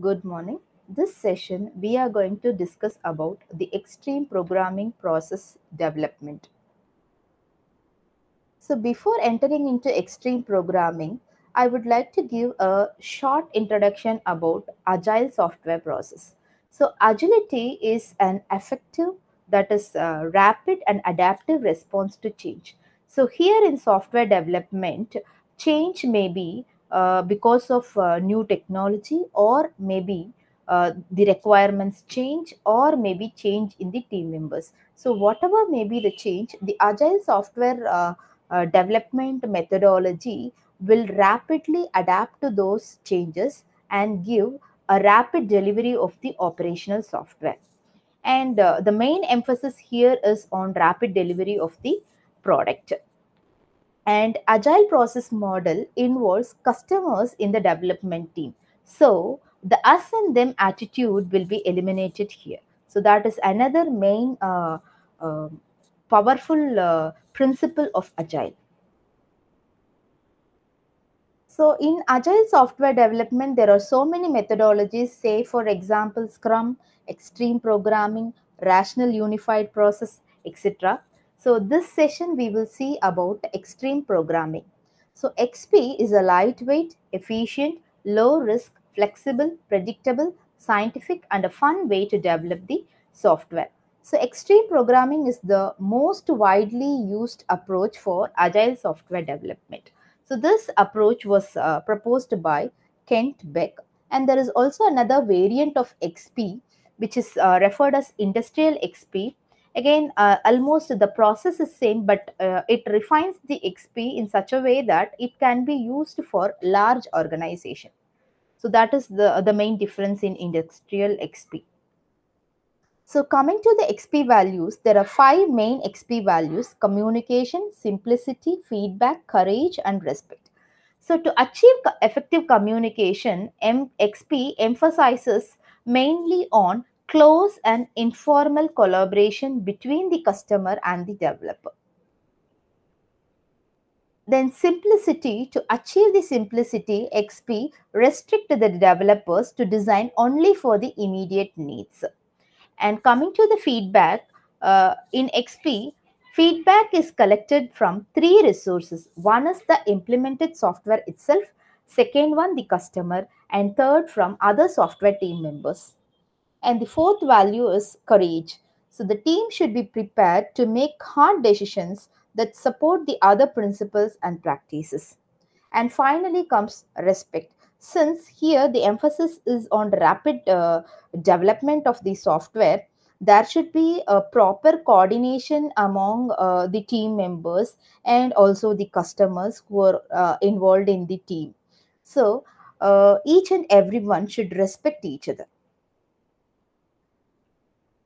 Good morning. This session we are going to discuss about the extreme programming process development. So before entering into extreme programming, I would like to give a short introduction about agile software process. So agility is an effective that is uh, rapid and adaptive response to change. So here in software development, change may be because of uh, new technology or maybe uh, the requirements change or maybe change in the team members. So whatever may be the change the agile software uh, uh, development methodology will rapidly adapt to those changes and give a rapid delivery of the operational software. And uh, the main emphasis here is on rapid delivery of the product and agile process model involves customers in the development team. So the us and them attitude will be eliminated here. So that is another main uh, uh, powerful uh, principle of agile. So in agile software development there are so many methodologies. Say for example scrum extreme programming rational unified process etc so this session we will see about extreme programming. So XP is a lightweight, efficient, low risk, flexible, predictable, scientific and a fun way to develop the software. So extreme programming is the most widely used approach for agile software development. So this approach was uh, proposed by Kent Beck and there is also another variant of XP which is uh, referred as industrial XP again uh, almost the process is same but uh, it refines the xp in such a way that it can be used for large organization. So that is the the main difference in industrial xp so coming to the xp values there are five main xp values communication simplicity feedback courage and respect. So to achieve effective communication xp emphasizes mainly on close and informal collaboration between the customer and the developer. Then simplicity, to achieve the simplicity, XP restrict the developers to design only for the immediate needs. And coming to the feedback, uh, in XP, feedback is collected from three resources. One is the implemented software itself, second one the customer, and third from other software team members. And the fourth value is courage. So the team should be prepared to make hard decisions that support the other principles and practices. And finally comes respect. Since here the emphasis is on rapid uh, development of the software, there should be a proper coordination among uh, the team members and also the customers who are uh, involved in the team. So uh, each and everyone should respect each other.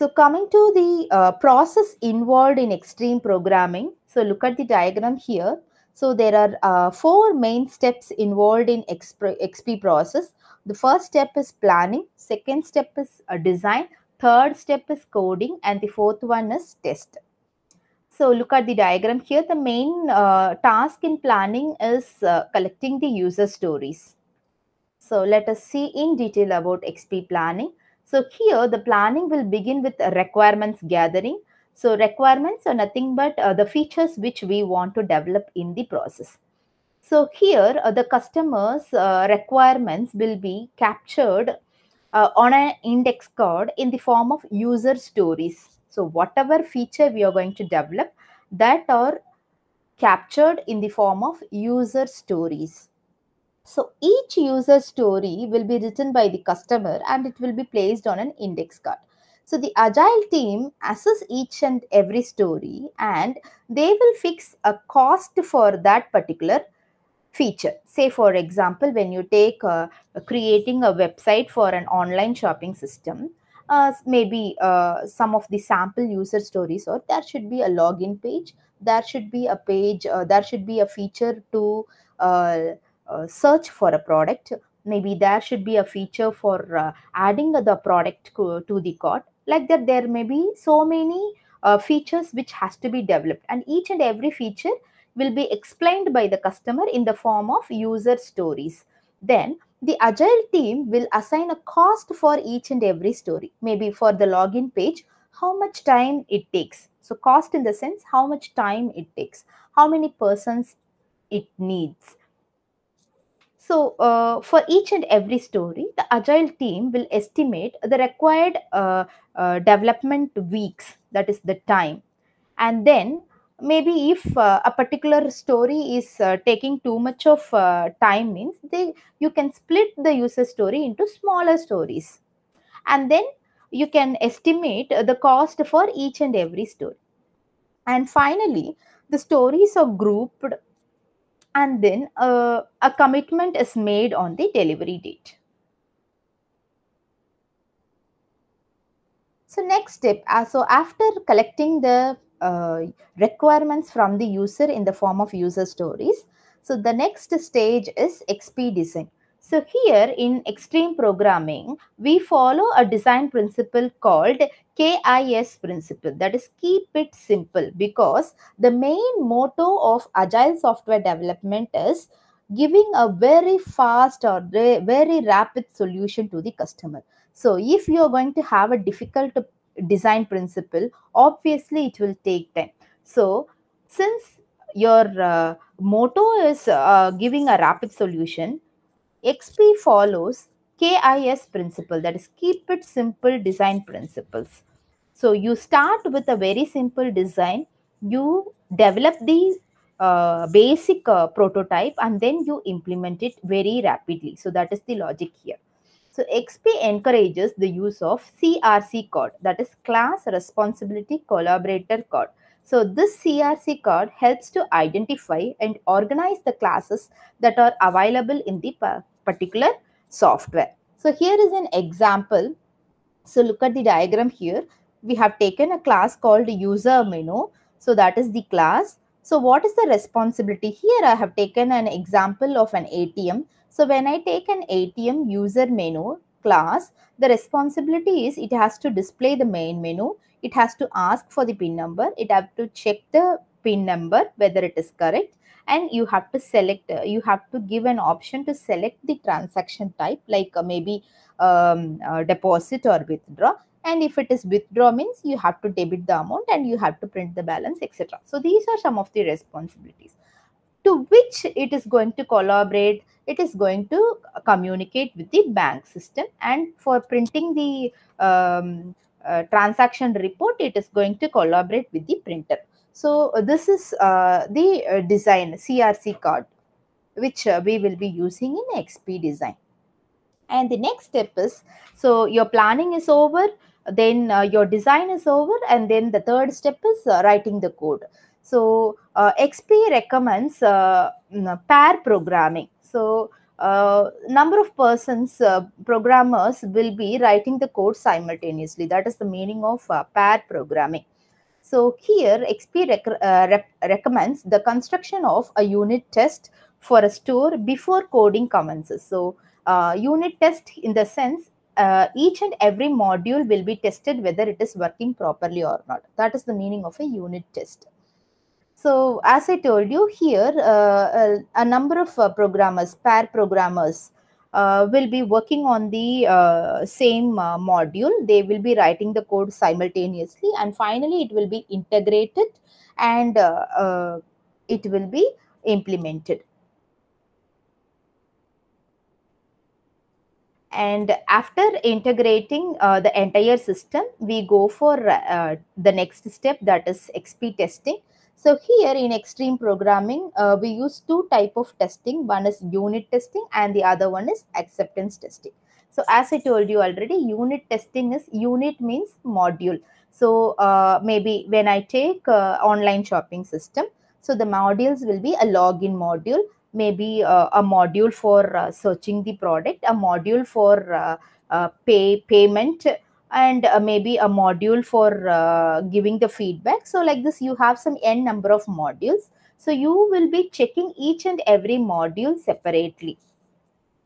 So coming to the uh, process involved in extreme programming. So look at the diagram here. So there are uh, four main steps involved in XP process. The first step is planning. Second step is uh, design. Third step is coding. And the fourth one is test. So look at the diagram here. The main uh, task in planning is uh, collecting the user stories. So let us see in detail about XP planning. So here the planning will begin with requirements gathering. So requirements are nothing but uh, the features which we want to develop in the process. So here uh, the customer's uh, requirements will be captured uh, on an index card in the form of user stories. So whatever feature we are going to develop that are captured in the form of user stories. So each user story will be written by the customer and it will be placed on an index card. So the agile team assess each and every story and they will fix a cost for that particular feature. Say for example, when you take uh, creating a website for an online shopping system, uh, maybe uh, some of the sample user stories or there should be a login page, there should be a page, uh, there should be a feature to uh, search for a product maybe there should be a feature for uh, adding the product to the cart like that there may be so many uh, features which has to be developed and each and every feature will be explained by the customer in the form of user stories then the agile team will assign a cost for each and every story. Maybe for the login page, how much time it takes. So cost in the sense how much time it takes, how many persons it needs. So uh, for each and every story, the agile team will estimate the required uh, uh, development weeks, that is the time. And then maybe if uh, a particular story is uh, taking too much of uh, time means they you can split the user story into smaller stories and then you can estimate the cost for each and every story and finally the stories are grouped and then uh, a commitment is made on the delivery date so next step uh, so after collecting the uh, requirements from the user in the form of user stories. So the next stage is XP design. So here in extreme programming, we follow a design principle called KIS principle. That is keep it simple because the main motto of agile software development is giving a very fast or very rapid solution to the customer. So if you're going to have a difficult design principle obviously it will take time so since your uh, motto is uh, giving a rapid solution xp follows kis principle that is keep it simple design principles. So you start with a very simple design you develop the uh, basic uh, prototype and then you implement it very rapidly. So that is the logic here. So XP encourages the use of CRC card, that is class responsibility collaborator card. So this CRC card helps to identify and organize the classes that are available in the particular software. So here is an example. So look at the diagram here. We have taken a class called user menu. So that is the class. So what is the responsibility? Here I have taken an example of an ATM. So when I take an ATM user menu class, the responsibility is it has to display the main menu. It has to ask for the PIN number. It have to check the PIN number, whether it is correct. And you have to select, uh, you have to give an option to select the transaction type, like uh, maybe um, uh, deposit or withdraw. And if it is withdraw means you have to debit the amount and you have to print the balance, etc. So these are some of the responsibilities to which it is going to collaborate it is going to communicate with the bank system and for printing the um, uh, transaction report it is going to collaborate with the printer. So uh, this is uh, the uh, design crc card which uh, we will be using in xp design. And the next step is so your planning is over then uh, your design is over and then the third step is writing the code. So uh, XP recommends uh, pair programming. So uh, number of persons, uh, programmers will be writing the code simultaneously. That is the meaning of uh, pair programming. So here XP rec uh, rec recommends the construction of a unit test for a store before coding commences. So unit test in the sense each and every module will be tested whether it is working properly or not. That is the meaning of a unit test. So as I told you here, uh, a, a, number of uh, programmers, pair programmers, uh, will be working on the uh, same uh, module. They will be writing the code simultaneously and finally it will be integrated and uh, it will be implemented. And after integrating the entire system, we go for the next step that is XP testing so here in extreme programming, uh, we use two type of testing. One is unit testing and the other one is acceptance testing. So as I told you already, unit testing is unit means module. So uh, maybe when I take uh, online shopping system, so the modules will be a login module, maybe uh, a module for uh, searching the product, a module for uh, pay payment, and uh, maybe a module for uh, giving the feedback. So like this, you have some n number of modules. So you will be checking each and every module separately.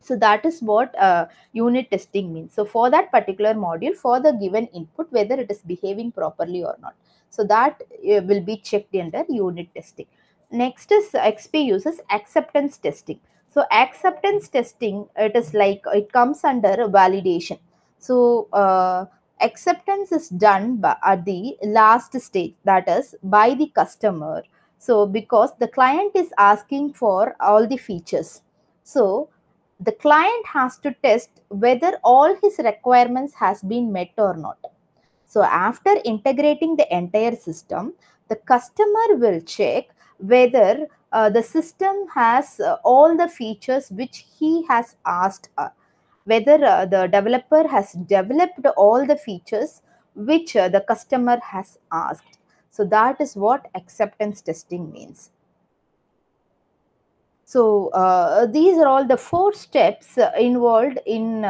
So that is what uh, unit testing means. So for that particular module, for the given input, whether it is behaving properly or not. So that uh, will be checked under unit testing. Next is XP uses acceptance testing. So acceptance testing, it is like it comes under validation. So uh, acceptance is done by, at the last stage, that is by the customer. So because the client is asking for all the features. So the client has to test whether all his requirements has been met or not. So after integrating the entire system, the customer will check whether uh, the system has uh, all the features which he has asked, uh, whether uh, the developer has developed all the features which uh, the customer has asked. So that is what acceptance testing means. So uh, these are all the four steps involved in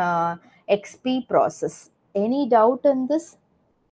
XP process. Any doubt in this?